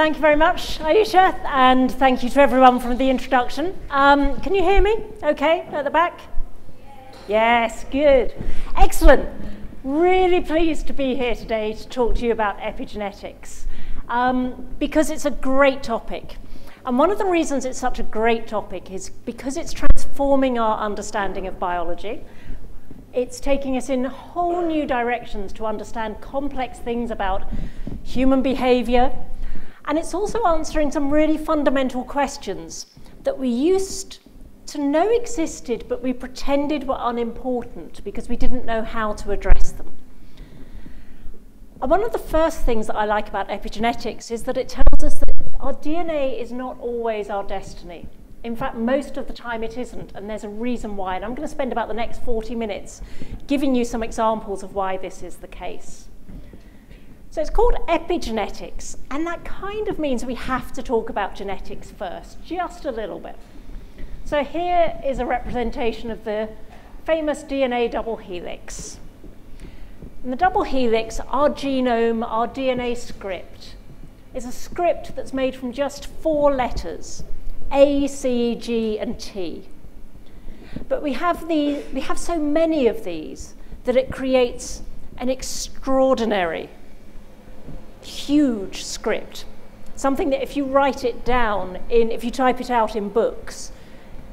Thank you very much, Aisha, and thank you to everyone for the introduction. Um, can you hear me okay at the back? Yes, good. Excellent. Really pleased to be here today to talk to you about epigenetics um, because it's a great topic. And one of the reasons it's such a great topic is because it's transforming our understanding of biology. It's taking us in whole new directions to understand complex things about human behavior, and it's also answering some really fundamental questions that we used to know existed, but we pretended were unimportant because we didn't know how to address them. And one of the first things that I like about epigenetics is that it tells us that our DNA is not always our destiny. In fact, most of the time it isn't, and there's a reason why. And I'm going to spend about the next 40 minutes giving you some examples of why this is the case. So it's called epigenetics, and that kind of means we have to talk about genetics first, just a little bit. So here is a representation of the famous DNA double helix. In the double helix, our genome, our DNA script, is a script that's made from just four letters, A, C, G, and T. But we have, the, we have so many of these that it creates an extraordinary huge script, something that if you write it down, in, if you type it out in books,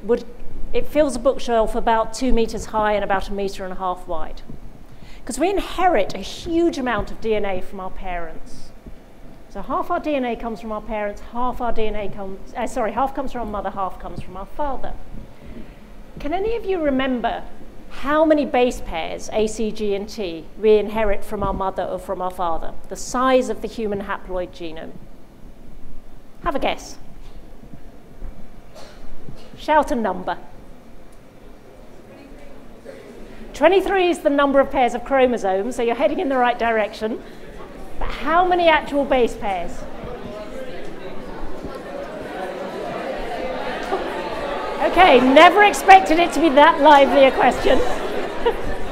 would, it fills a bookshelf about two meters high and about a meter and a half wide. Because we inherit a huge amount of DNA from our parents. So half our DNA comes from our parents, half our DNA comes, uh, sorry, half comes from our mother, half comes from our father. Can any of you remember how many base pairs, A, C, G, and T, we inherit from our mother or from our father, the size of the human haploid genome. Have a guess. Shout a number. 23 is the number of pairs of chromosomes, so you're heading in the right direction. But how many actual base pairs? Okay, never expected it to be that lively a question.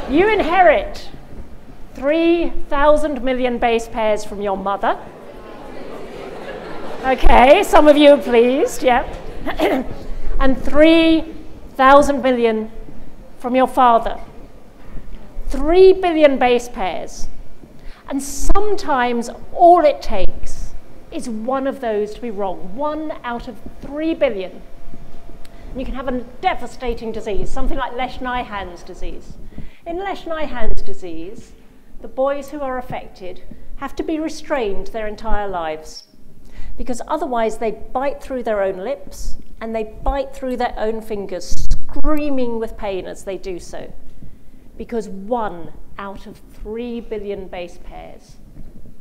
you inherit 3,000 million base pairs from your mother. Okay, some of you are pleased, yep. and 3,000 million from your father. 3 billion base pairs. And sometimes all it takes is one of those to be wrong. One out of 3 billion and you can have a devastating disease, something like Lesch-Nyhan's disease. In Lesch-Nyhan's disease, the boys who are affected have to be restrained their entire lives because otherwise they bite through their own lips and they bite through their own fingers, screaming with pain as they do so, because one out of three billion base pairs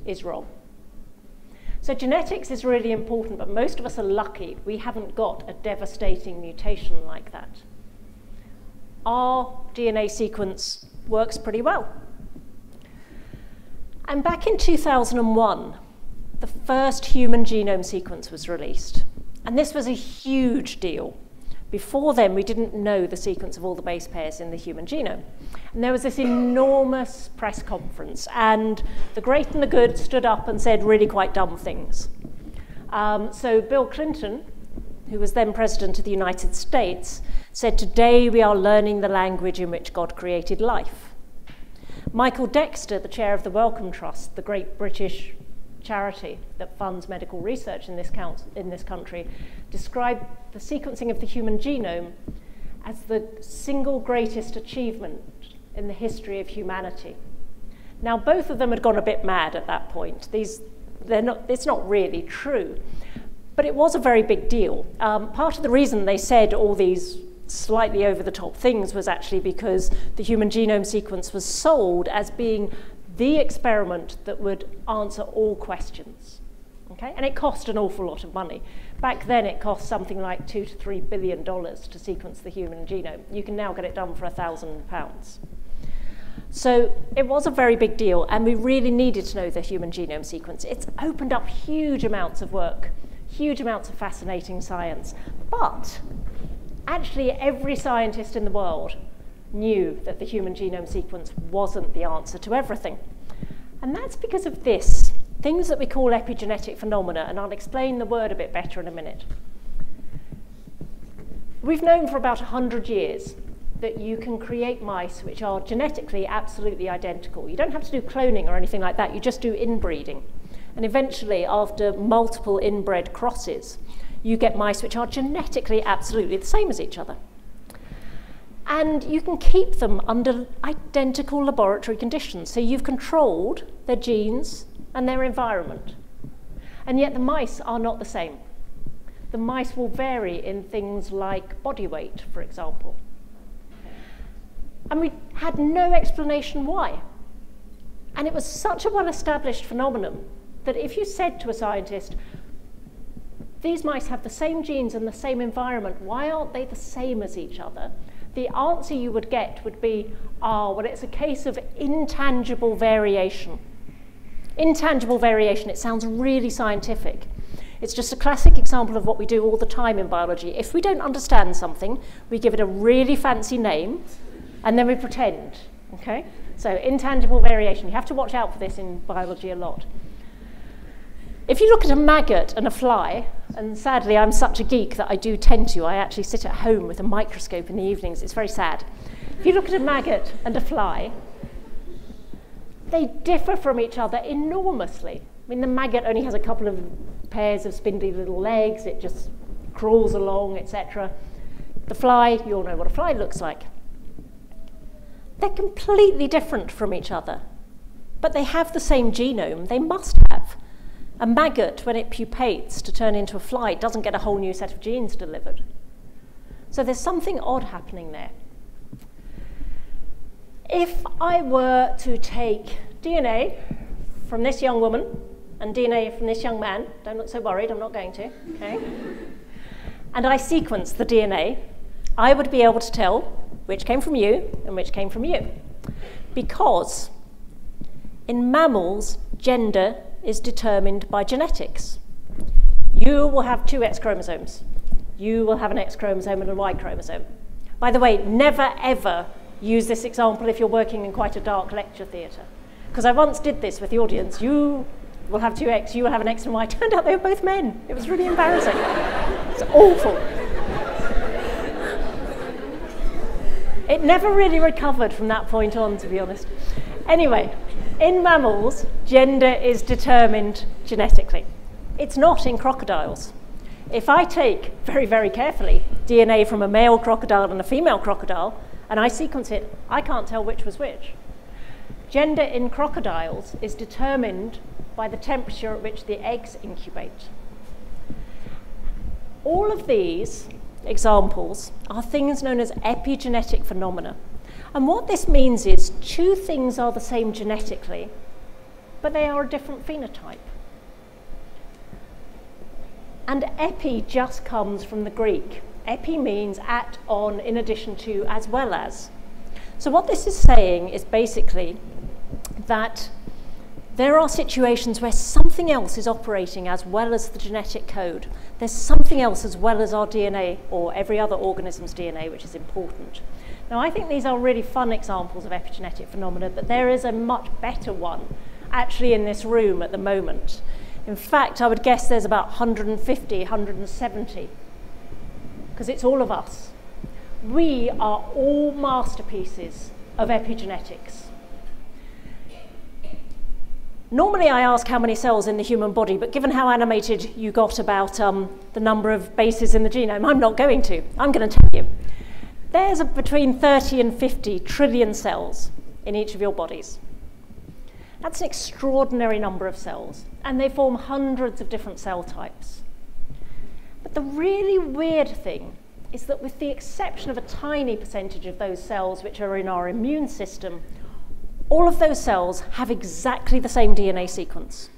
is wrong. So genetics is really important, but most of us are lucky we haven't got a devastating mutation like that. Our DNA sequence works pretty well. And back in 2001, the first human genome sequence was released. And this was a huge deal before then, we didn't know the sequence of all the base pairs in the human genome. And there was this enormous press conference, and the great and the good stood up and said really quite dumb things. Um, so Bill Clinton, who was then president of the United States, said, Today we are learning the language in which God created life. Michael Dexter, the chair of the Wellcome Trust, the great British charity that funds medical research in this, in this country, described the sequencing of the human genome as the single greatest achievement in the history of humanity. Now, both of them had gone a bit mad at that point. These, they're not, it's not really true. But it was a very big deal. Um, part of the reason they said all these slightly over the top things was actually because the human genome sequence was sold as being the experiment that would answer all questions. Okay? And it cost an awful lot of money. Back then, it cost something like two to three billion dollars to sequence the human genome. You can now get it done for a thousand pounds. So it was a very big deal, and we really needed to know the human genome sequence. It's opened up huge amounts of work, huge amounts of fascinating science. But actually, every scientist in the world knew that the human genome sequence wasn't the answer to everything. And that's because of this things that we call epigenetic phenomena, and I'll explain the word a bit better in a minute. We've known for about 100 years that you can create mice which are genetically absolutely identical. You don't have to do cloning or anything like that, you just do inbreeding. And eventually, after multiple inbred crosses, you get mice which are genetically absolutely the same as each other. And you can keep them under identical laboratory conditions. So you've controlled their genes and their environment. And yet the mice are not the same. The mice will vary in things like body weight, for example. And we had no explanation why. And it was such a well established phenomenon that if you said to a scientist, these mice have the same genes and the same environment, why aren't they the same as each other? The answer you would get would be, ah, oh, well, it's a case of intangible variation. Intangible variation, it sounds really scientific. It's just a classic example of what we do all the time in biology. If we don't understand something, we give it a really fancy name, and then we pretend, okay? So intangible variation, you have to watch out for this in biology a lot. If you look at a maggot and a fly, and sadly I'm such a geek that I do tend to, I actually sit at home with a microscope in the evenings, it's very sad. If you look at a maggot and a fly, they differ from each other enormously. I mean, the maggot only has a couple of pairs of spindly little legs, it just crawls along, etc. The fly, you all know what a fly looks like. They're completely different from each other, but they have the same genome, they must have. A maggot, when it pupates to turn into a fly, doesn't get a whole new set of genes delivered. So there's something odd happening there. If I were to take DNA from this young woman and DNA from this young man, don't look so worried, I'm not going to, okay? and I sequence the DNA, I would be able to tell which came from you and which came from you. Because in mammals, gender is determined by genetics. You will have two X chromosomes. You will have an X chromosome and a Y chromosome. By the way, never ever use this example if you're working in quite a dark lecture theatre. Because I once did this with the audience. You will have two X, you will have an X and Y. Turned out they were both men. It was really embarrassing. it's awful. It never really recovered from that point on, to be honest. Anyway, in mammals, gender is determined genetically. It's not in crocodiles. If I take, very, very carefully, DNA from a male crocodile and a female crocodile, and I sequence it, I can't tell which was which. Gender in crocodiles is determined by the temperature at which the eggs incubate. All of these examples are things known as epigenetic phenomena. And what this means is two things are the same genetically, but they are a different phenotype. And epi just comes from the Greek. Epi means at, on, in addition to, as well as. So what this is saying is basically that there are situations where something else is operating as well as the genetic code. There's something else as well as our DNA or every other organism's DNA, which is important. Now, I think these are really fun examples of epigenetic phenomena, but there is a much better one actually in this room at the moment. In fact, I would guess there's about 150, 170, because it's all of us. We are all masterpieces of epigenetics. Normally I ask how many cells in the human body, but given how animated you got about um, the number of bases in the genome, I'm not going to. I'm going to tell you. There's a, between 30 and 50 trillion cells in each of your bodies. That's an extraordinary number of cells, and they form hundreds of different cell types. But the really weird thing is that with the exception of a tiny percentage of those cells which are in our immune system, all of those cells have exactly the same DNA sequence.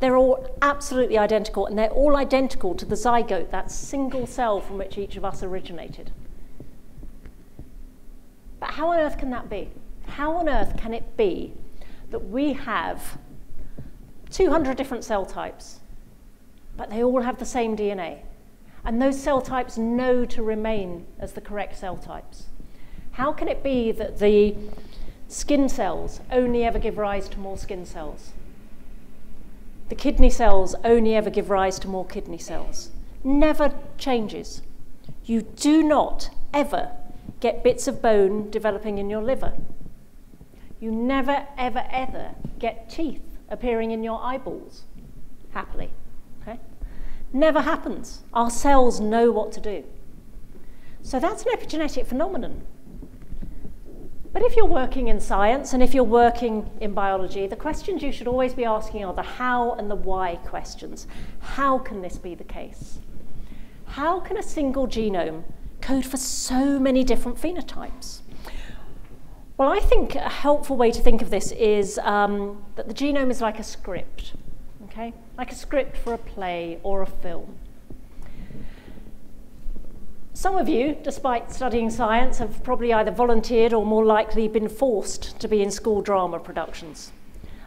They're all absolutely identical, and they're all identical to the zygote, that single cell from which each of us originated. But how on earth can that be? How on earth can it be that we have 200 different cell types, but they all have the same DNA? And those cell types know to remain as the correct cell types. How can it be that the skin cells only ever give rise to more skin cells? the kidney cells only ever give rise to more kidney cells. Never changes. You do not ever get bits of bone developing in your liver. You never, ever, ever get teeth appearing in your eyeballs, happily. Okay? Never happens. Our cells know what to do. So that's an epigenetic phenomenon. But if you're working in science and if you're working in biology, the questions you should always be asking are the how and the why questions. How can this be the case? How can a single genome code for so many different phenotypes? Well, I think a helpful way to think of this is um, that the genome is like a script, okay? Like a script for a play or a film. Some of you, despite studying science, have probably either volunteered or more likely been forced to be in school drama productions.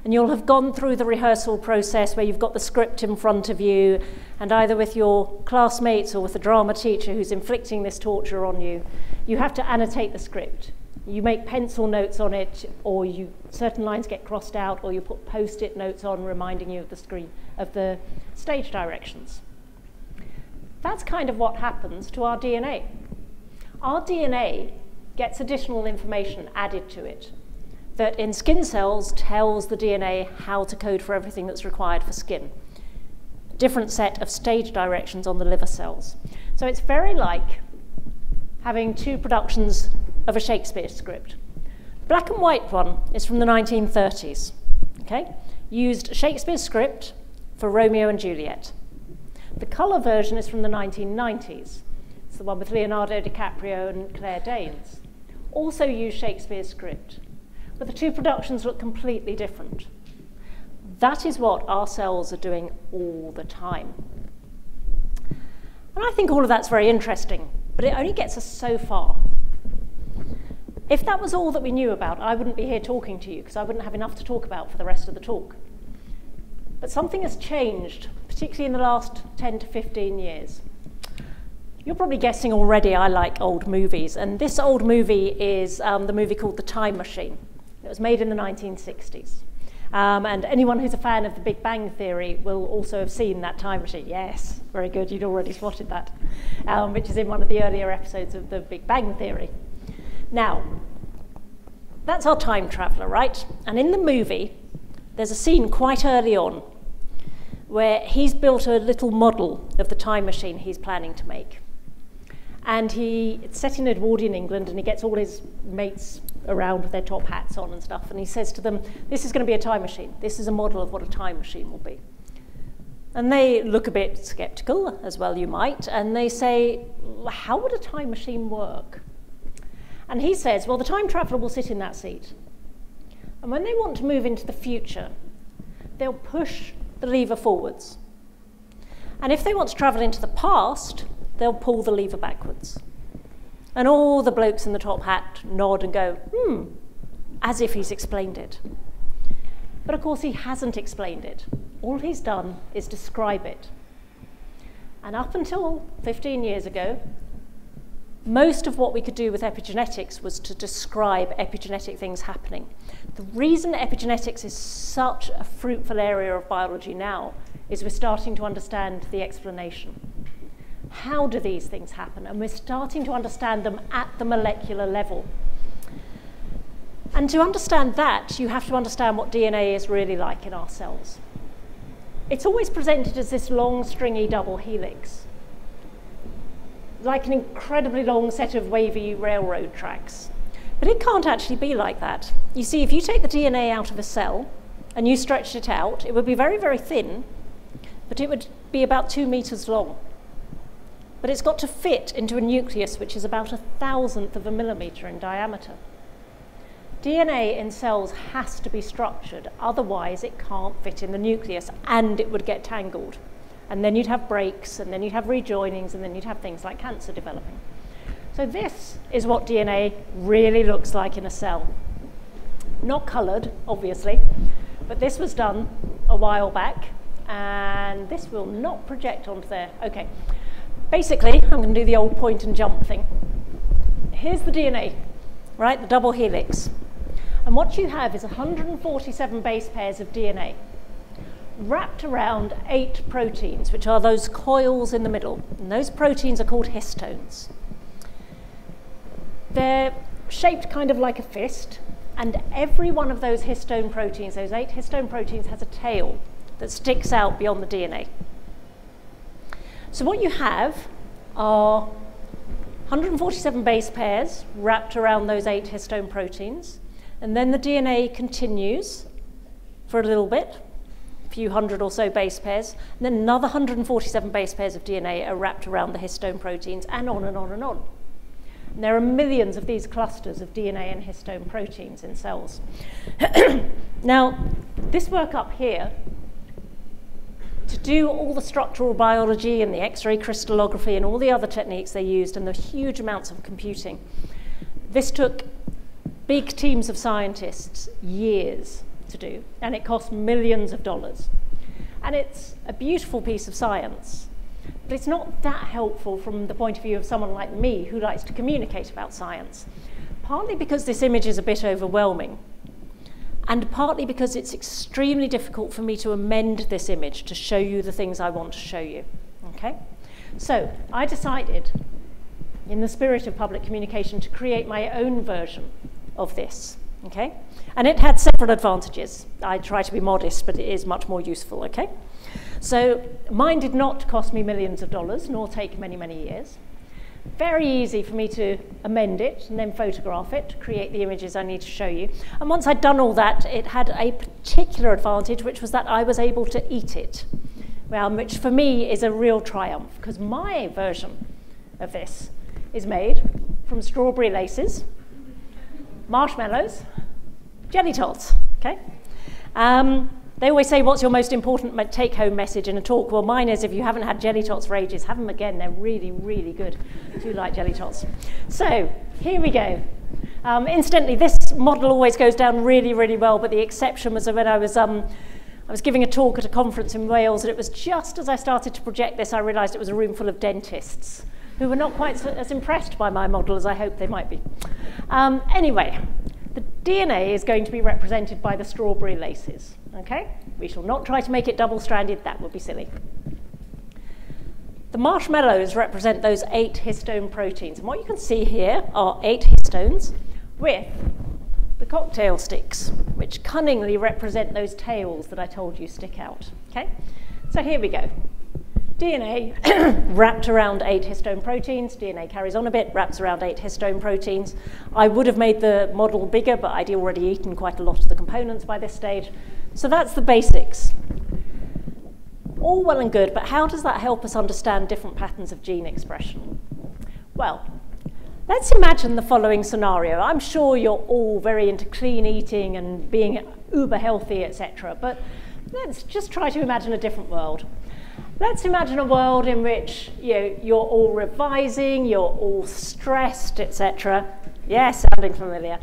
And you'll have gone through the rehearsal process where you've got the script in front of you, and either with your classmates or with the drama teacher who's inflicting this torture on you, you have to annotate the script. You make pencil notes on it, or you certain lines get crossed out, or you put post-it notes on reminding you of the screen of the stage directions. That's kind of what happens to our DNA. Our DNA gets additional information added to it that in skin cells tells the DNA how to code for everything that's required for skin. Different set of stage directions on the liver cells. So it's very like having two productions of a Shakespeare script. Black and white one is from the 1930s. Okay? Used Shakespeare's script for Romeo and Juliet. The colour version is from the 1990s. It's the one with Leonardo DiCaprio and Claire Danes. Also used Shakespeare's script, but the two productions look completely different. That is what our cells are doing all the time. And I think all of that's very interesting, but it only gets us so far. If that was all that we knew about, I wouldn't be here talking to you because I wouldn't have enough to talk about for the rest of the talk. But something has changed particularly in the last 10 to 15 years. You're probably guessing already I like old movies, and this old movie is um, the movie called The Time Machine. It was made in the 1960s. Um, and anyone who's a fan of the Big Bang Theory will also have seen that time machine. Yes, very good, you'd already spotted that, um, which is in one of the earlier episodes of the Big Bang Theory. Now, that's our time traveller, right? And in the movie, there's a scene quite early on where he's built a little model of the time machine he's planning to make. And he, it's set in Edwardian England, and he gets all his mates around with their top hats on and stuff, and he says to them, This is going to be a time machine. This is a model of what a time machine will be. And they look a bit skeptical, as well you might, and they say, How would a time machine work? And he says, Well, the time traveller will sit in that seat. And when they want to move into the future, they'll push the lever forwards. And if they want to travel into the past, they'll pull the lever backwards. And all the blokes in the top hat nod and go, hmm, as if he's explained it. But of course, he hasn't explained it. All he's done is describe it. And up until 15 years ago, most of what we could do with epigenetics was to describe epigenetic things happening. The reason epigenetics is such a fruitful area of biology now is we're starting to understand the explanation. How do these things happen? And we're starting to understand them at the molecular level. And to understand that, you have to understand what DNA is really like in our cells. It's always presented as this long, stringy double helix like an incredibly long set of wavy railroad tracks. But it can't actually be like that. You see, if you take the DNA out of a cell and you stretched it out, it would be very, very thin, but it would be about two meters long. But it's got to fit into a nucleus which is about a thousandth of a millimeter in diameter. DNA in cells has to be structured, otherwise it can't fit in the nucleus and it would get tangled. And then you'd have breaks, and then you'd have rejoinings, and then you'd have things like cancer developing. So this is what DNA really looks like in a cell. Not coloured, obviously, but this was done a while back, and this will not project onto there. Okay, basically, I'm going to do the old point and jump thing. Here's the DNA, right, the double helix. And what you have is 147 base pairs of DNA. wrapped around eight proteins, which are those coils in the middle. And those proteins are called histones. They're shaped kind of like a fist, and every one of those histone proteins, those eight histone proteins, has a tail that sticks out beyond the DNA. So what you have are 147 base pairs wrapped around those eight histone proteins, and then the DNA continues for a little bit, a few hundred or so base pairs, and then another 147 base pairs of DNA are wrapped around the histone proteins, and on and on and on. And there are millions of these clusters of DNA and histone proteins in cells. now, this work up here, to do all the structural biology and the X-ray crystallography and all the other techniques they used and the huge amounts of computing, this took big teams of scientists years to do, and it cost millions of dollars. And it's a beautiful piece of science, but it's not that helpful from the point of view of someone like me who likes to communicate about science. Partly because this image is a bit overwhelming, and partly because it's extremely difficult for me to amend this image to show you the things I want to show you. Okay? So I decided, in the spirit of public communication, to create my own version of this. Okay? And it had several advantages. I try to be modest, but it is much more useful. Okay? So mine did not cost me millions of dollars, nor take many, many years. Very easy for me to amend it and then photograph it, to create the images I need to show you. And once I'd done all that, it had a particular advantage, which was that I was able to eat it. Well, which for me is a real triumph, because my version of this is made from strawberry laces, marshmallows, jelly tots, okay? Um, they always say, what's your most important take-home message in a talk? Well, mine is, if you haven't had jelly tots for ages, have them again. They're really, really good. I do like jelly tots. So here we go. Um, incidentally, this model always goes down really, really well, but the exception was when I was, um, I was giving a talk at a conference in Wales, and it was just as I started to project this, I realized it was a room full of dentists who were not quite so, as impressed by my model as I hoped they might be. Um, anyway, the DNA is going to be represented by the strawberry laces. Okay? We shall not try to make it double-stranded, that would be silly. The marshmallows represent those eight histone proteins. And what you can see here are eight histones with the cocktail sticks, which cunningly represent those tails that I told you stick out. Okay? So here we go. DNA wrapped around eight histone proteins. DNA carries on a bit, wraps around eight histone proteins. I would have made the model bigger, but I'd already eaten quite a lot of the components by this stage. So that's the basics. All well and good, but how does that help us understand different patterns of gene expression? Well, let's imagine the following scenario. I'm sure you're all very into clean eating and being uber healthy, etc. But let's just try to imagine a different world. Let's imagine a world in which you know, you're all revising, you're all stressed, etc. Yes, sounding familiar.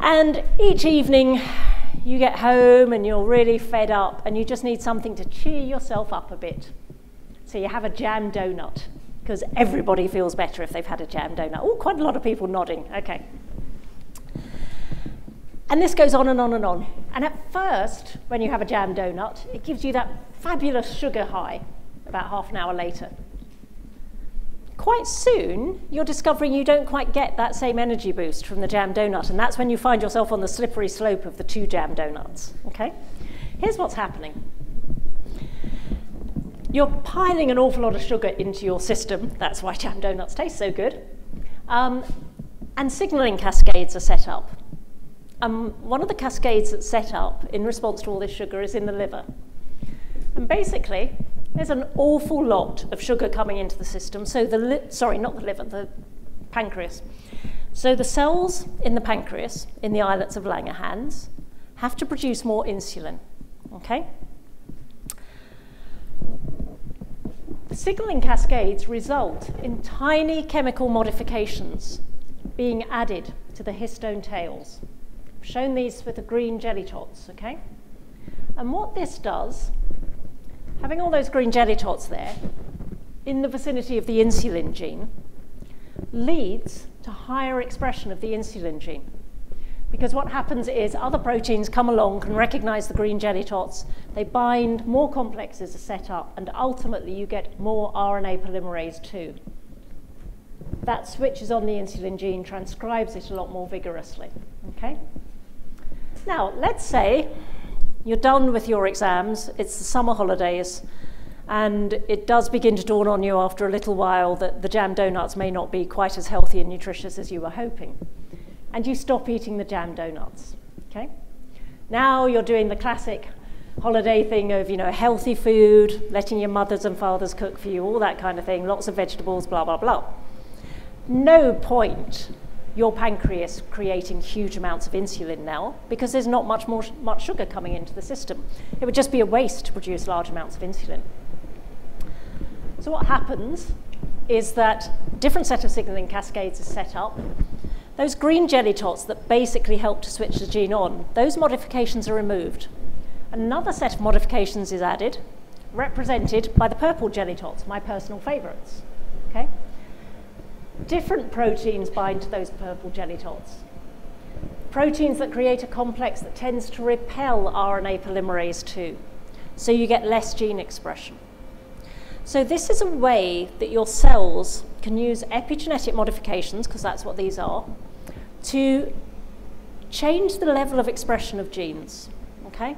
And each evening you get home and you're really fed up and you just need something to cheer yourself up a bit. So you have a jam donut because everybody feels better if they've had a jam donut. Oh, quite a lot of people nodding. Okay. And this goes on and on and on. And at first, when you have a jam donut, it gives you that fabulous sugar high about half an hour later quite soon you're discovering you don't quite get that same energy boost from the jam donut, and that's when you find yourself on the slippery slope of the two jam donuts. Okay? Here's what's happening. You're piling an awful lot of sugar into your system. That's why jam donuts taste so good. Um, and signaling cascades are set up. Um, one of the cascades that's set up in response to all this sugar is in the liver. And basically, there's an awful lot of sugar coming into the system. So the, sorry, not the liver, the pancreas. So the cells in the pancreas, in the islets of Langerhans, have to produce more insulin, okay? The signaling cascades result in tiny chemical modifications being added to the histone tails. Shown these with the green jelly tots, okay? And what this does having all those green jelly tots there in the vicinity of the insulin gene leads to higher expression of the insulin gene. Because what happens is other proteins come along, can recognize the green jelly tots, they bind, more complexes are set up, and ultimately you get more RNA polymerase 2. That switches on the insulin gene, transcribes it a lot more vigorously. Okay? Now, let's say you're done with your exams, it's the summer holidays, and it does begin to dawn on you after a little while that the jam donuts may not be quite as healthy and nutritious as you were hoping and you stop eating the jam donuts. Okay? Now you're doing the classic holiday thing of, you know, healthy food, letting your mothers and fathers cook for you, all that kind of thing, lots of vegetables, blah, blah, blah. No point your pancreas creating huge amounts of insulin now because there's not much more much sugar coming into the system. It would just be a waste to produce large amounts of insulin. So what happens is that different set of signaling cascades are set up those green jelly tots that basically help to switch the gene on, those modifications are removed. Another set of modifications is added, represented by the purple jelly tots, my personal favorites. Okay? Different proteins bind to those purple jelly tots. Proteins that create a complex that tends to repel RNA polymerase 2. So you get less gene expression. So this is a way that your cells can use epigenetic modifications, because that's what these are, to change the level of expression of genes. Okay?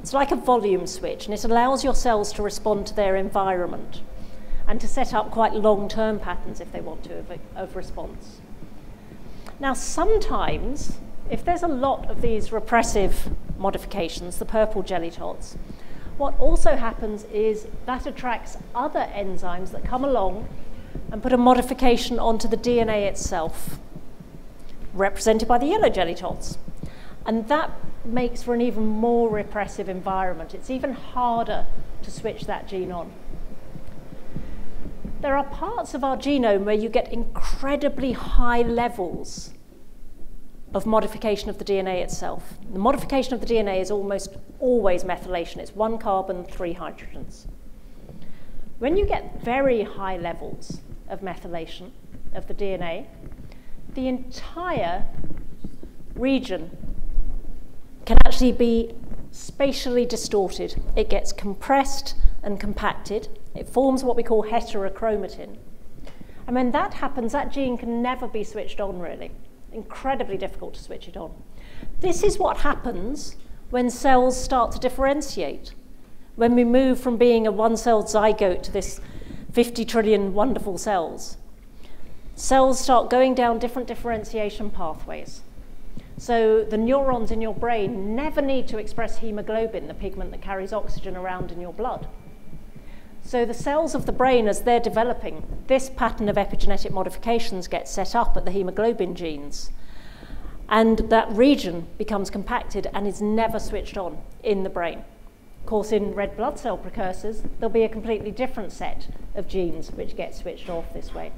It's like a volume switch, and it allows your cells to respond to their environment and to set up quite long-term patterns, if they want to, of, of response. Now, sometimes, if there's a lot of these repressive modifications, the purple jelly tots, what also happens is that attracts other enzymes that come along and put a modification onto the DNA itself represented by the yellow jelly tots. And that makes for an even more repressive environment. It's even harder to switch that gene on. There are parts of our genome where you get incredibly high levels of modification of the DNA itself. The modification of the DNA is almost always methylation. It's one carbon, three hydrogens. When you get very high levels of methylation of the DNA, the entire region can actually be spatially distorted. It gets compressed and compacted. It forms what we call heterochromatin. And when that happens, that gene can never be switched on, really. Incredibly difficult to switch it on. This is what happens when cells start to differentiate. When we move from being a one celled zygote to this 50 trillion wonderful cells cells start going down different differentiation pathways. So the neurons in your brain never need to express hemoglobin, the pigment that carries oxygen around in your blood. So the cells of the brain, as they're developing, this pattern of epigenetic modifications gets set up at the hemoglobin genes. And that region becomes compacted and is never switched on in the brain. Of course, in red blood cell precursors, there'll be a completely different set of genes which get switched off this way.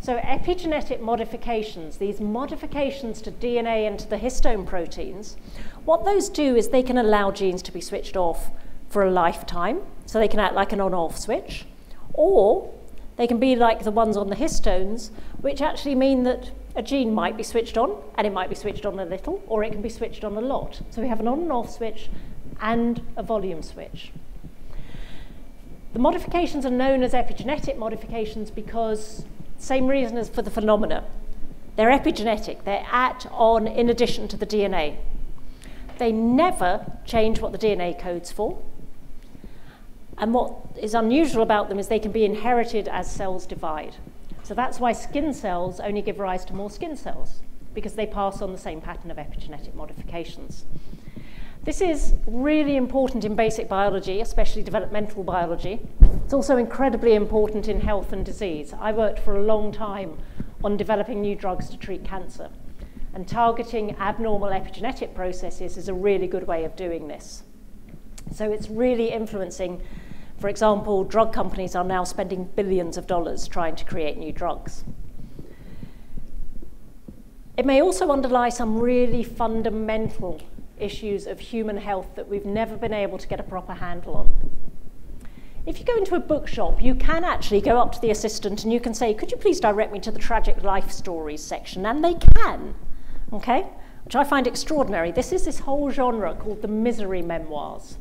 So epigenetic modifications, these modifications to DNA and to the histone proteins, what those do is they can allow genes to be switched off for a lifetime, so they can act like an on-off switch, or they can be like the ones on the histones, which actually mean that a gene might be switched on, and it might be switched on a little, or it can be switched on a lot. So we have an on and off switch and a volume switch. The modifications are known as epigenetic modifications because same reason as for the phenomena. They're epigenetic, they're at, on, in addition to the DNA. They never change what the DNA codes for. And what is unusual about them is they can be inherited as cells divide. So that's why skin cells only give rise to more skin cells, because they pass on the same pattern of epigenetic modifications. This is really important in basic biology, especially developmental biology. It's also incredibly important in health and disease. I worked for a long time on developing new drugs to treat cancer. And targeting abnormal epigenetic processes is a really good way of doing this. So it's really influencing, for example, drug companies are now spending billions of dollars trying to create new drugs. It may also underlie some really fundamental issues of human health that we've never been able to get a proper handle on. If you go into a bookshop, you can actually go up to the assistant and you can say, could you please direct me to the tragic life stories section? And they can, okay? which I find extraordinary. This is this whole genre called the misery memoirs.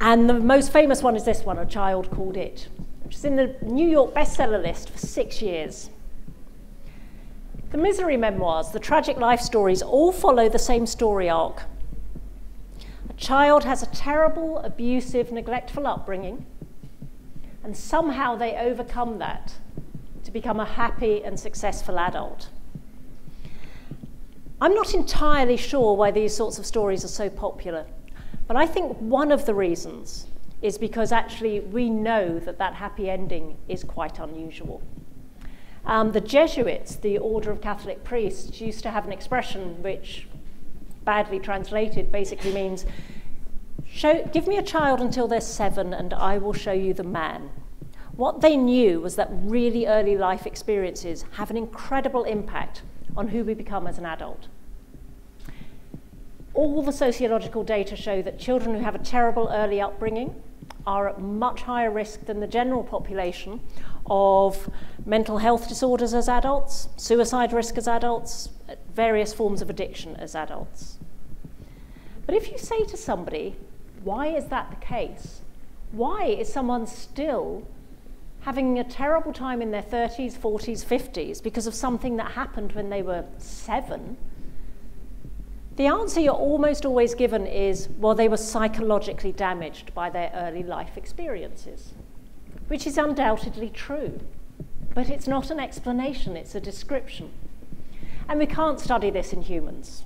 And the most famous one is this one, A Child Called It, which is in the New York bestseller list for six years. The misery memoirs, the tragic life stories, all follow the same story arc. A child has a terrible, abusive, neglectful upbringing, and somehow they overcome that to become a happy and successful adult. I'm not entirely sure why these sorts of stories are so popular, but I think one of the reasons is because actually we know that that happy ending is quite unusual. Um, the Jesuits, the order of Catholic priests, used to have an expression which, badly translated, basically means show, give me a child until they're seven and I will show you the man. What they knew was that really early life experiences have an incredible impact on who we become as an adult. All the sociological data show that children who have a terrible early upbringing are at much higher risk than the general population of mental health disorders as adults, suicide risk as adults, various forms of addiction as adults. But if you say to somebody, why is that the case? Why is someone still having a terrible time in their 30s, 40s, 50s because of something that happened when they were seven, the answer you're almost always given is, well, they were psychologically damaged by their early life experiences, which is undoubtedly true. But it's not an explanation, it's a description. And we can't study this in humans.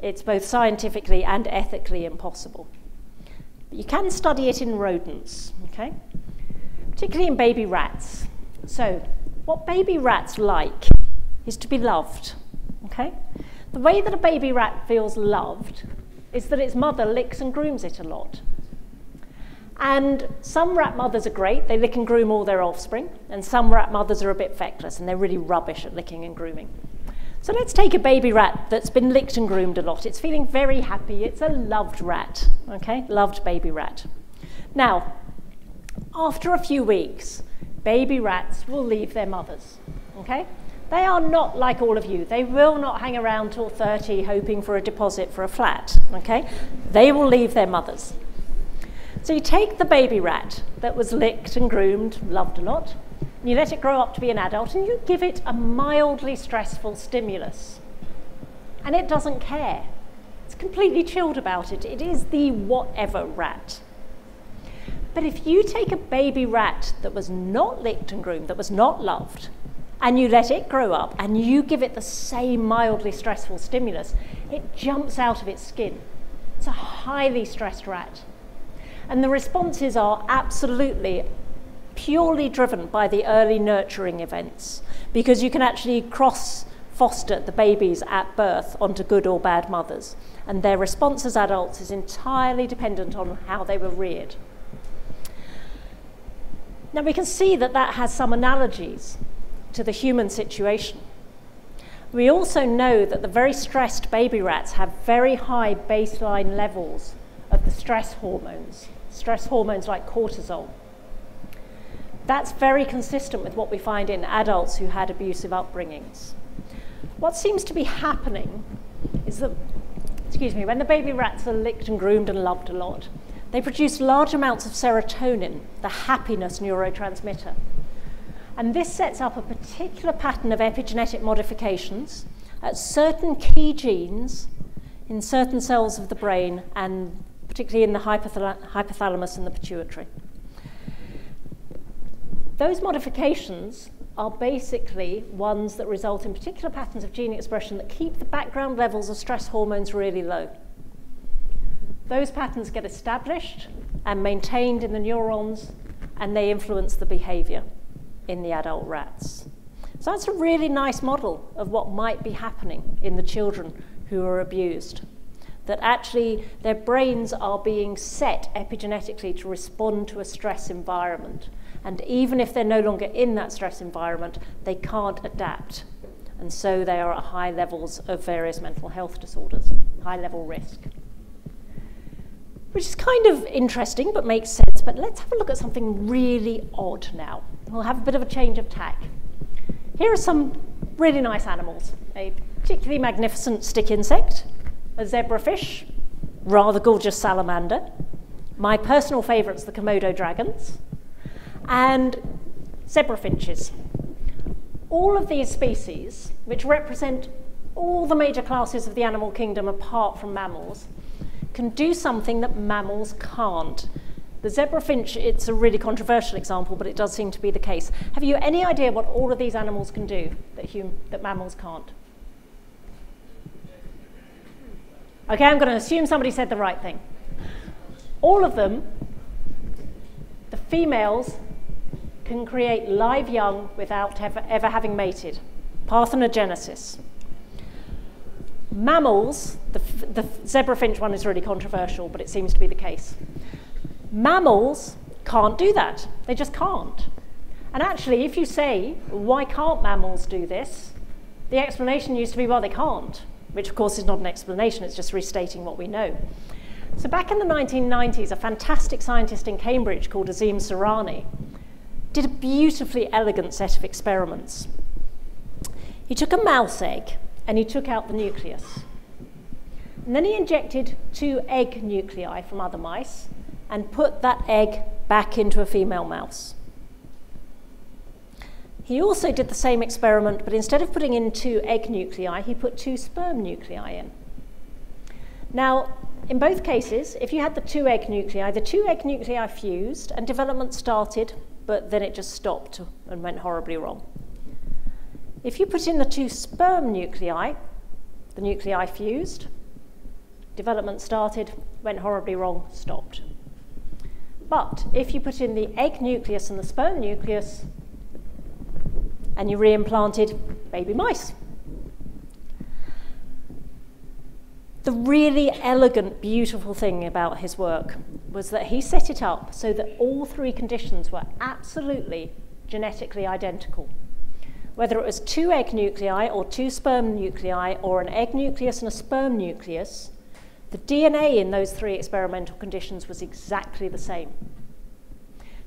It's both scientifically and ethically impossible. But you can study it in rodents, okay? particularly in baby rats. So, what baby rats like is to be loved. Okay? The way that a baby rat feels loved is that its mother licks and grooms it a lot. And some rat mothers are great, they lick and groom all their offspring, and some rat mothers are a bit feckless and they're really rubbish at licking and grooming. So let's take a baby rat that's been licked and groomed a lot. It's feeling very happy. It's a loved rat, okay? Loved baby rat. Now, after a few weeks, baby rats will leave their mothers. Okay? They are not like all of you. They will not hang around till 30 hoping for a deposit for a flat. Okay? They will leave their mothers. So you take the baby rat that was licked and groomed, loved a lot, and you let it grow up to be an adult, and you give it a mildly stressful stimulus. And it doesn't care. It's completely chilled about it. It is the whatever rat. But if you take a baby rat that was not licked and groomed, that was not loved, and you let it grow up and you give it the same mildly stressful stimulus, it jumps out of its skin. It's a highly stressed rat. And the responses are absolutely purely driven by the early nurturing events because you can actually cross foster the babies at birth onto good or bad mothers. And their response as adults is entirely dependent on how they were reared. Now we can see that that has some analogies to the human situation. We also know that the very stressed baby rats have very high baseline levels of the stress hormones, stress hormones like cortisol. That's very consistent with what we find in adults who had abusive upbringings. What seems to be happening is that, excuse me, when the baby rats are licked and groomed and loved a lot, they produce large amounts of serotonin, the happiness neurotransmitter. And this sets up a particular pattern of epigenetic modifications at certain key genes in certain cells of the brain, and particularly in the hypothal hypothalamus and the pituitary. Those modifications are basically ones that result in particular patterns of gene expression that keep the background levels of stress hormones really low. Those patterns get established and maintained in the neurons, and they influence the behavior in the adult rats. So that's a really nice model of what might be happening in the children who are abused. That actually their brains are being set epigenetically to respond to a stress environment. And even if they're no longer in that stress environment, they can't adapt. And so they are at high levels of various mental health disorders, high level risk which is kind of interesting but makes sense. But let's have a look at something really odd now. We'll have a bit of a change of tack. Here are some really nice animals. A particularly magnificent stick insect, a zebrafish, rather gorgeous salamander. My personal favourites, the Komodo dragons, and zebra finches. All of these species, which represent all the major classes of the animal kingdom apart from mammals, can do something that mammals can't. The zebra finch, it's a really controversial example, but it does seem to be the case. Have you any idea what all of these animals can do that, hum- that mammals can't? Okay, I'm going to assume somebody said the right thing. All of them, the females can create live young without ever, ever having mated. Parthenogenesis. Mammals, the, the zebra finch one is really controversial, but it seems to be the case. Mammals can't do that. They just can't. And actually, if you say, why can't mammals do this? The explanation used to be, well, they can't, which of course is not an explanation, it's just restating what we know. So back in the 1990s, a fantastic scientist in Cambridge called Azim Surani did a beautifully elegant set of experiments. He took a mouse egg and he took out the nucleus. And then he injected two egg nuclei from other mice and put that egg back into a female mouse. He also did the same experiment, but instead of putting in two egg nuclei, he put two sperm nuclei in. Now, in both cases, if you had the two egg nuclei, the two egg nuclei fused and development started, but then it just stopped and went horribly wrong. If you put in the two sperm nuclei, the nuclei fused, development started, went horribly wrong, stopped. But if you put in the egg nucleus and the sperm nucleus, and you reimplanted baby mice. The really elegant, beautiful thing about his work was that he set it up so that all three conditions were absolutely genetically identical. Whether it was two egg nuclei or two sperm nuclei or an egg nucleus and a sperm nucleus, the DNA in those three experimental conditions was exactly the same.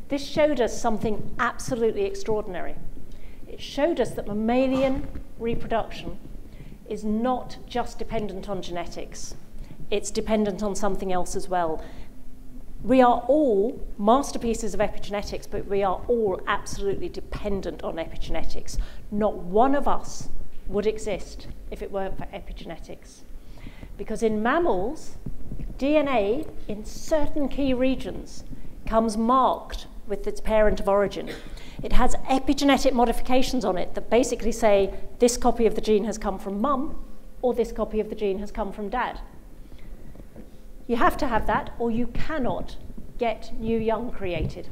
This showed us something absolutely extraordinary. It showed us that mammalian reproduction is not just dependent on genetics, it's dependent on something else as well. We are all masterpieces of epigenetics, but we are all absolutely dependent on epigenetics. Not one of us would exist if it weren't for epigenetics. Because in mammals, DNA in certain key regions comes marked with its parent of origin. It has epigenetic modifications on it that basically say this copy of the gene has come from mum or this copy of the gene has come from dad. You have to have that or you cannot get new young created.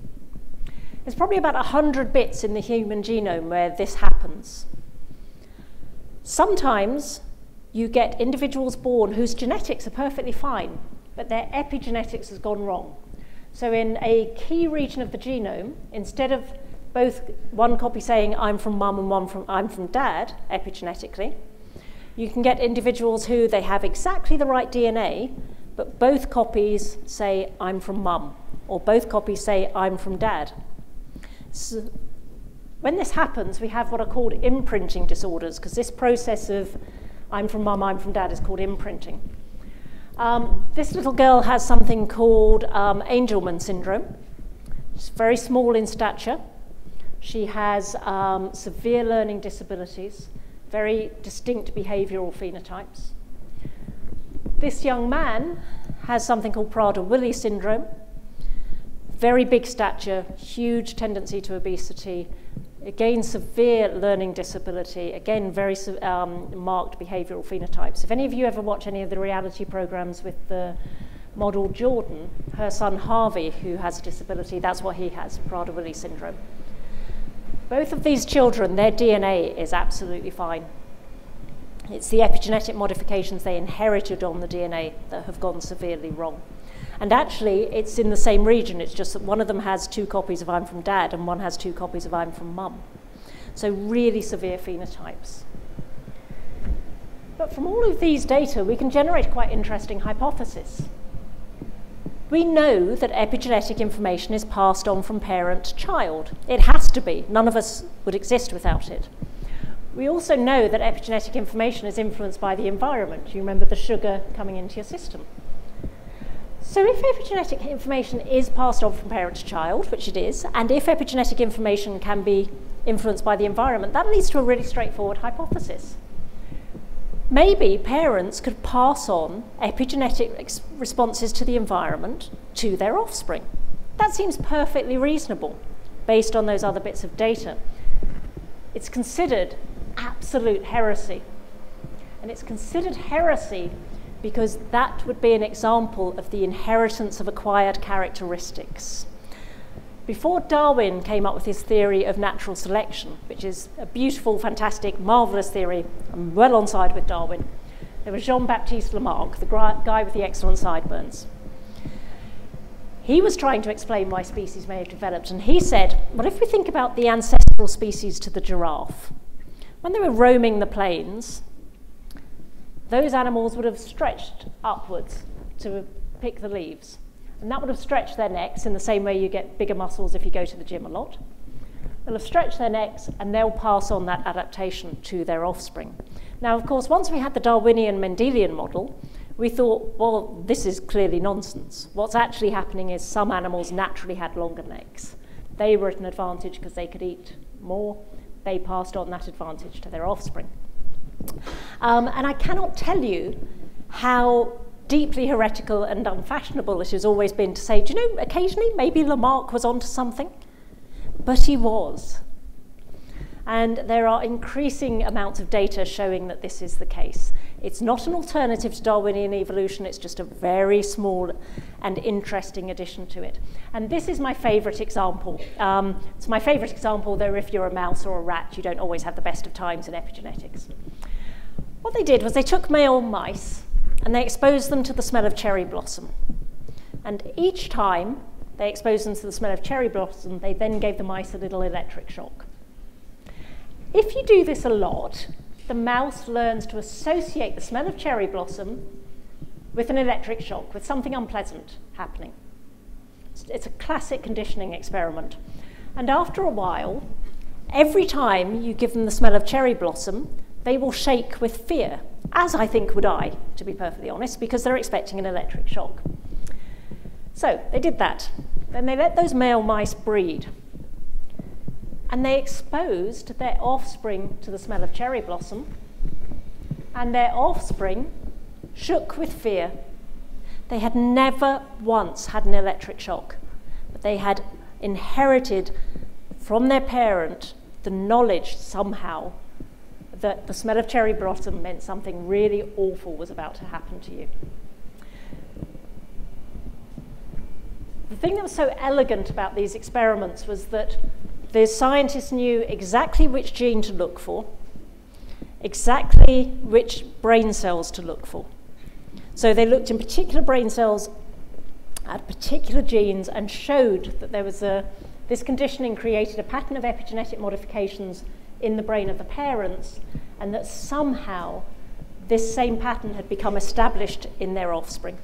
There's probably about 100 bits in the human genome where this happens. Sometimes you get individuals born whose genetics are perfectly fine, but their epigenetics has gone wrong. So, in a key region of the genome, instead of both one copy saying I'm from mum and one from I'm from dad epigenetically, you can get individuals who they have exactly the right DNA, but both copies say I'm from mum, or both copies say I'm from dad. So when this happens, we have what are called imprinting disorders, because this process of I'm from mum, I'm from dad is called imprinting. Um, this little girl has something called um, Angelman syndrome. She's very small in stature. She has um, severe learning disabilities, very distinct behavioral phenotypes. This young man has something called Prader-Willi syndrome. Very big stature, huge tendency to obesity, Again, severe learning disability, again, very um, marked behavioral phenotypes. If any of you ever watch any of the reality programs with the model Jordan, her son Harvey, who has a disability, that's what he has, Prader-Willi syndrome. Both of these children, their DNA is absolutely fine. It's the epigenetic modifications they inherited on the DNA that have gone severely wrong. And actually, it's in the same region. It's just that one of them has two copies of I'm from dad and one has two copies of I'm from mum. So, really severe phenotypes. But from all of these data, we can generate quite interesting hypotheses. We know that epigenetic information is passed on from parent to child. It has to be. None of us would exist without it. We also know that epigenetic information is influenced by the environment. You remember the sugar coming into your system. So if epigenetic information is passed on from parent to child, which it is, and if epigenetic information can be influenced by the environment, that leads to a really straightforward hypothesis. Maybe parents could pass on epigenetic responses to the environment to their offspring. That seems perfectly reasonable based on those other bits of data. It's considered absolute heresy. And it's considered heresy because that would be an example of the inheritance of acquired characteristics. Before Darwin came up with his theory of natural selection, which is a beautiful, fantastic, marvelous theory, I'm well on side with Darwin, there was Jean-Baptiste Lamarck, the guy with the excellent sideburns. He was trying to explain why species may have developed, and he said, well, if we think about the ancestral species to the giraffe, when they were roaming the plains, those animals would have stretched upwards to pick the leaves. And that would have stretched their necks in the same way you get bigger muscles if you go to the gym a lot. They'll have stretched their necks and they'll pass on that adaptation to their offspring. Now, of course, once we had the Darwinian Mendelian model, we thought, well, this is clearly nonsense. What's actually happening is some animals naturally had longer necks. They were at an advantage because they could eat more. They passed on that advantage to their offspring. Um, and I cannot tell you how deeply heretical and unfashionable it has always been to say, do you know, occasionally maybe Lamarck was onto something, but he was. And there are increasing amounts of data showing that this is the case. It's not an alternative to Darwinian evolution, it's just a very small and interesting addition to it. And this is my favorite example. Um, it's my favorite example, though if you're a mouse or a rat, you don't always have the best of times in epigenetics. What they did was they took male mice and they exposed them to the smell of cherry blossom. And each time they exposed them to the smell of cherry blossom, they then gave the mice a little electric shock. If you do this a lot, the mouse learns to associate the smell of cherry blossom with an electric shock, with something unpleasant happening. It's a classic conditioning experiment. And after a while, every time you give them the smell of cherry blossom, they will shake with fear, as I think would I, to be perfectly honest, because they're expecting an electric shock. So they did that. Then they let those male mice breed. And they exposed their offspring to the smell of cherry blossom. And their offspring shook with fear. They had never once had an electric shock, but they had inherited from their parent the knowledge somehow that the smell of cherry blossom meant something really awful was about to happen to you. The thing that was so elegant about these experiments was that the scientists knew exactly which gene to look for, exactly which brain cells to look for. So they looked in particular brain cells at particular genes and showed that there was a, this conditioning created a pattern of epigenetic modifications in the brain of the parents, and that somehow this same pattern had become established in their offspring.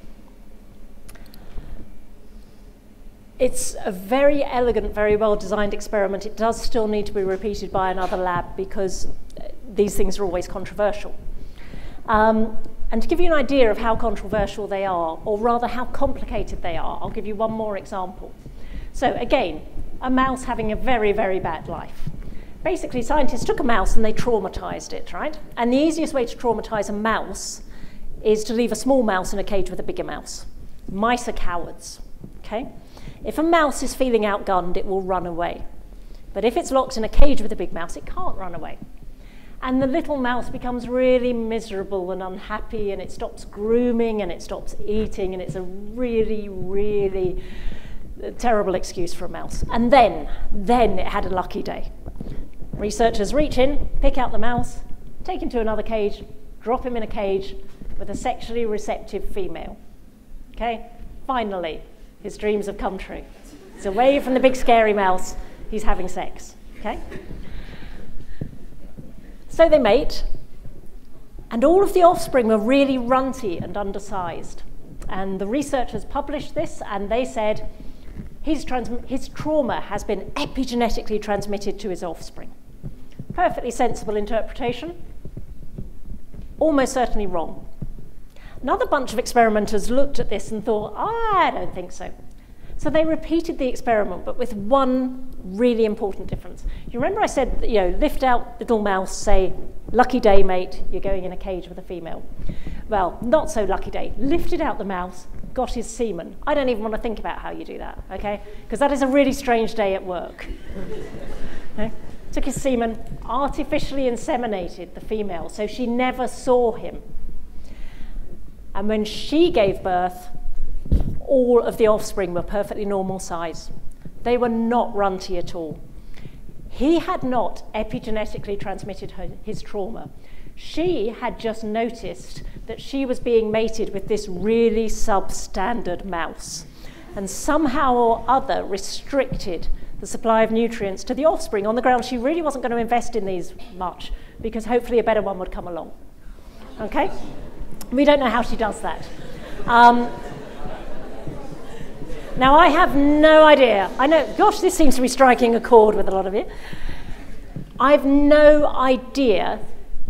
It's a very elegant, very well designed experiment. It does still need to be repeated by another lab because these things are always controversial. Um, and to give you an idea of how controversial they are, or rather how complicated they are, I'll give you one more example. So again, a mouse having a very, very bad life basically scientists took a mouse and they traumatized it, right? And the easiest way to traumatize a mouse is to leave a small mouse in a cage with a bigger mouse. Mice are cowards, okay? If a mouse is feeling outgunned, it will run away. But if it's locked in a cage with a big mouse, it can't run away. And the little mouse becomes really miserable and unhappy, and it stops grooming and it stops eating, and it's a really, really uh, terrible excuse for a mouse. And then, then it had a lucky day. Researchers reach in, pick out the mouse, take him to another cage, drop him in a cage with a sexually receptive female. Okay? Finally, his dreams have come true. He's away from the big scary mouse, he's having sex. Okay? So they mate, and all of the offspring were really runty and undersized. And the researchers published this, and they said his, his trauma has been epigenetically transmitted to his offspring. Perfectly sensible interpretation. Almost certainly wrong. Another bunch of experimenters looked at this and thought, ah, I don't think so. So they repeated the experiment, but with one really important difference. You remember I said, you know, lift out the little mouse, say, lucky day, mate, you're going in a cage with a female. Well, not so lucky day. Lifted out the mouse, got his semen. I don't even want to think about how you do that, okay? Because that is a really strange day at work. okay? Took his semen, artificially inseminated the female, so she never saw him. And when she gave birth, all of the offspring were perfectly normal size. They were not runty at all. He had not epigenetically transmitted her, his trauma. She had just noticed that she was being mated with this really substandard mouse and somehow or other restricted the supply of nutrients to the offspring on the ground she really wasn't going to invest in these much because hopefully a better one would come along. Okay? We don't know how she does that. Um, now, I have no idea. I know, gosh, this seems to be striking a chord with a lot of you. I've no idea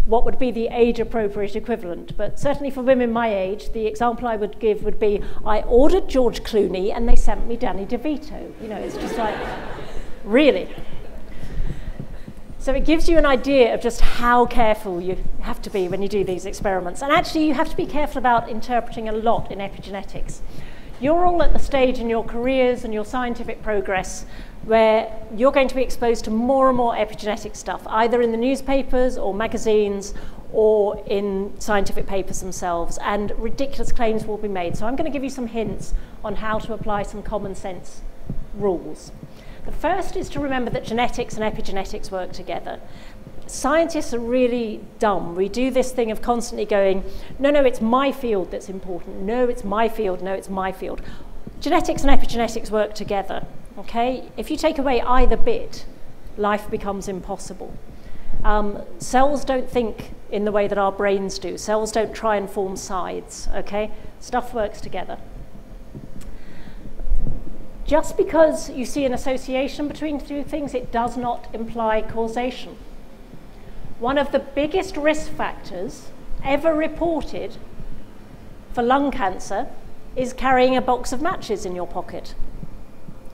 what would be the age appropriate equivalent. But certainly for women my age, the example I would give would be I ordered George Clooney and they sent me Danny DeVito. You know, it's just like, really? So it gives you an idea of just how careful you have to be when you do these experiments. And actually, you have to be careful about interpreting a lot in epigenetics. You're all at the stage in your careers and your scientific progress where you're going to be exposed to more and more epigenetic stuff, either in the newspapers or magazines or in scientific papers themselves, and ridiculous claims will be made. So I'm going to give you some hints on how to apply some common sense rules. The first is to remember that genetics and epigenetics work together. Scientists are really dumb. We do this thing of constantly going, no, no, it's my field that's important. No, it's my field. No, it's my field. Genetics and epigenetics work together. Okay? If you take away either bit, life becomes impossible. Um, cells don't think in the way that our brains do. Cells don't try and form sides. Okay? Stuff works together. Just because you see an association between two things, it does not imply causation. One of the biggest risk factors ever reported for lung cancer is carrying a box of matches in your pocket.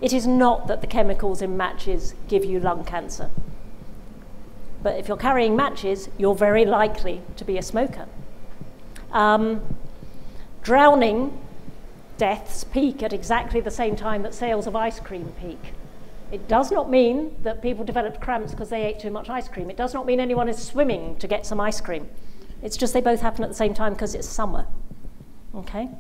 It is not that the chemicals in matches give you lung cancer. But if you're carrying matches, you're very likely to be a smoker. Um, drowning deaths peak at exactly the same time that sales of ice cream peak. It does not mean that people developed cramps because they ate too much ice cream. It does not mean anyone is swimming to get some ice cream. It's just they both happen at the same time because it's summer. Okay?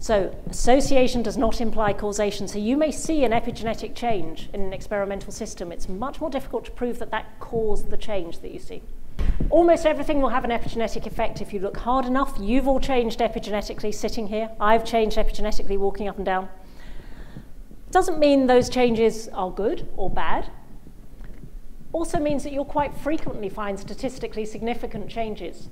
So association does not imply causation. So you may see an epigenetic change in an experimental system. It's much more difficult to prove that that caused the change that you see. Almost everything will have an epigenetic effect if you look hard enough. You've all changed epigenetically sitting here. I've changed epigenetically walking up and down. Doesn't mean those changes are good or bad. Also means that you'll quite frequently find statistically significant changes.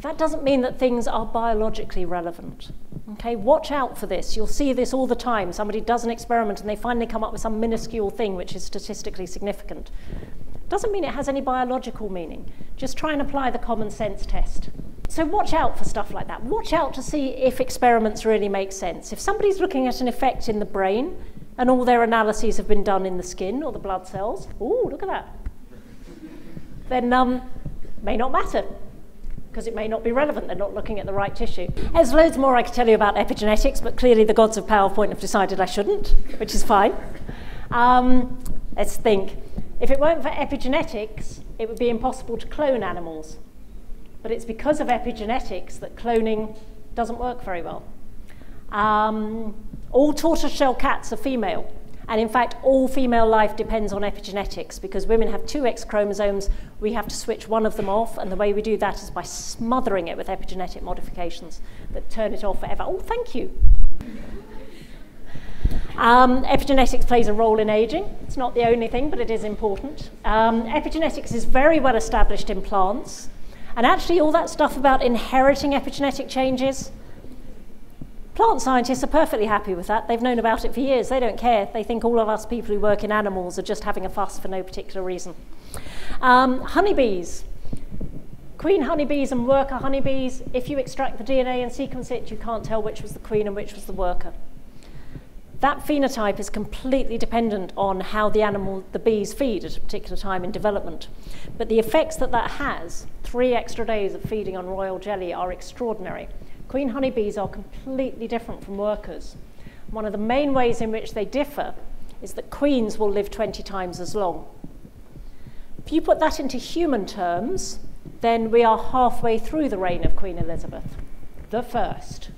That doesn't mean that things are biologically relevant. Okay, watch out for this. You'll see this all the time. Somebody does an experiment and they finally come up with some minuscule thing which is statistically significant. Doesn't mean it has any biological meaning. Just try and apply the common sense test. So watch out for stuff like that. Watch out to see if experiments really make sense. If somebody's looking at an effect in the brain and all their analyses have been done in the skin or the blood cells, oh, look at that, then um, may not matter because it may not be relevant. They're not looking at the right tissue. There's loads more I could tell you about epigenetics, but clearly the gods of PowerPoint have decided I shouldn't, which is fine. Um, let's think. If it weren't for epigenetics, it would be impossible to clone animals. But it's because of epigenetics that cloning doesn't work very well. Um, all tortoiseshell cats are female. And in fact, all female life depends on epigenetics because women have two X chromosomes. We have to switch one of them off. And the way we do that is by smothering it with epigenetic modifications that turn it off forever. Oh, thank you. Um, epigenetics plays a role in aging. It's not the only thing, but it is important. Um, epigenetics is very well established in plants. And actually, all that stuff about inheriting epigenetic changes, Plant scientists are perfectly happy with that. They've known about it for years. They don't care. They think all of us people who work in animals are just having a fuss for no particular reason. Um, honeybees. Queen honeybees and worker honeybees, if you extract the DNA and sequence it, you can't tell which was the queen and which was the worker. That phenotype is completely dependent on how the animal, the bees feed at a particular time in development. But the effects that that has, three extra days of feeding on royal jelly, are extraordinary. Queen honeybees are completely different from workers. One of the main ways in which they differ is that queens will live 20 times as long. If you put that into human terms, then we are halfway through the reign of Queen Elizabeth, the first.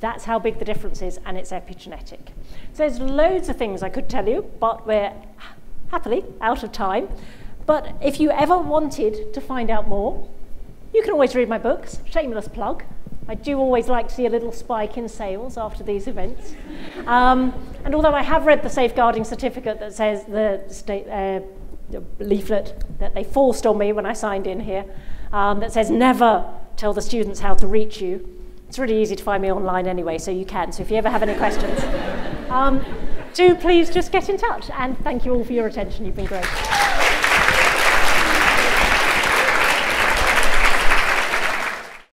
That's how big the difference is, and it's epigenetic. So there's loads of things I could tell you, but we're happily out of time. But if you ever wanted to find out more, you can always read my books, shameless plug. I do always like to see a little spike in sales after these events. Um, and although I have read the safeguarding certificate that says the state uh, leaflet that they forced on me when I signed in here, um, that says never tell the students how to reach you. It's really easy to find me online anyway, so you can. So if you ever have any questions, um, do please just get in touch. And thank you all for your attention. You've been great.